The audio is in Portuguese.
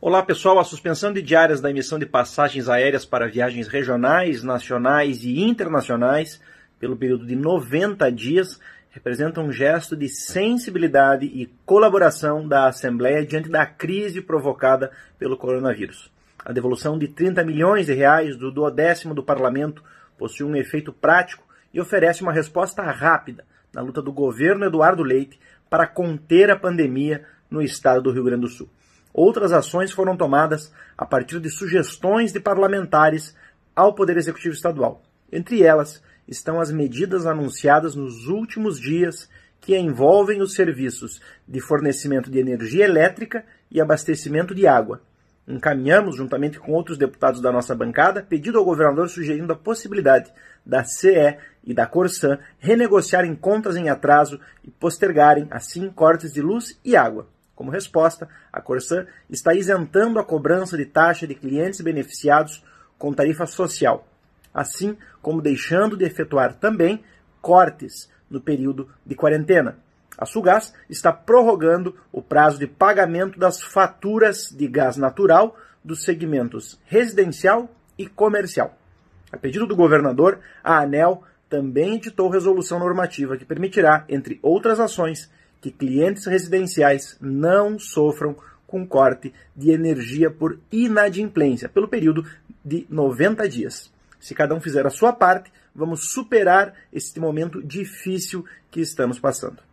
Olá pessoal, a suspensão de diárias da emissão de passagens aéreas para viagens regionais, nacionais e internacionais pelo período de 90 dias representa um gesto de sensibilidade e colaboração da Assembleia diante da crise provocada pelo coronavírus. A devolução de 30 milhões de reais do duodécimo do parlamento possui um efeito prático e oferece uma resposta rápida na luta do governo Eduardo Leite para conter a pandemia no estado do Rio Grande do Sul. Outras ações foram tomadas a partir de sugestões de parlamentares ao Poder Executivo Estadual. Entre elas estão as medidas anunciadas nos últimos dias que envolvem os serviços de fornecimento de energia elétrica e abastecimento de água. Encaminhamos, juntamente com outros deputados da nossa bancada, pedido ao governador sugerindo a possibilidade da CE e da Corsan renegociarem contas em atraso e postergarem, assim, cortes de luz e água. Como resposta, a Corsan está isentando a cobrança de taxa de clientes beneficiados com tarifa social, assim como deixando de efetuar também cortes no período de quarentena. A Sugás está prorrogando o prazo de pagamento das faturas de gás natural dos segmentos residencial e comercial. A pedido do governador, a ANEL também editou resolução normativa que permitirá, entre outras ações, que clientes residenciais não sofram com corte de energia por inadimplência pelo período de 90 dias. Se cada um fizer a sua parte, vamos superar este momento difícil que estamos passando.